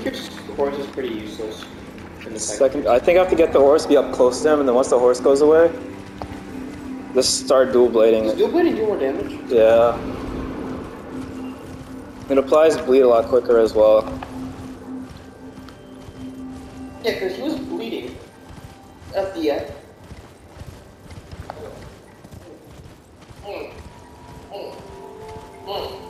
think your horse is pretty useless. In the Second, I think I have to get the horse, be up close to him, and then once the horse goes away, just start dual blading Does it. dual blading do more damage? Yeah. It applies bleed a lot quicker as well. Yeah, because he was bleeding at the end. Mm. Mm. Mm. Mm.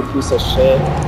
Run, you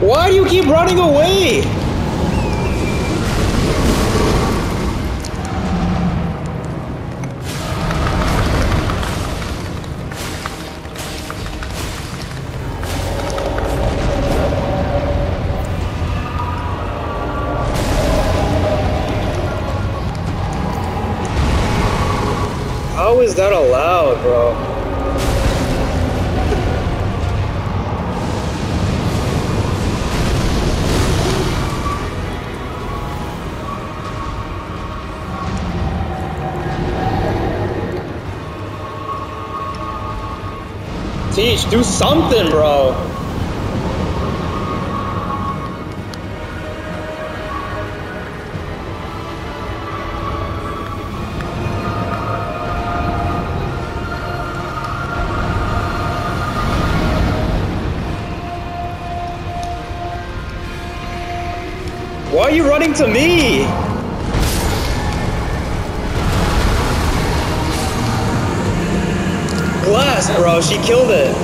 Why do you keep running away? How is that allowed, bro? Teach, do something, bro. Why are you running to me? Glass, bro, she killed it.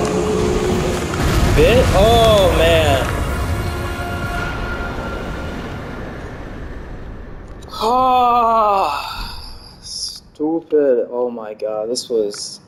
Bit? Oh, man. Ah, stupid. Oh my god, this was